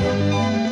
Música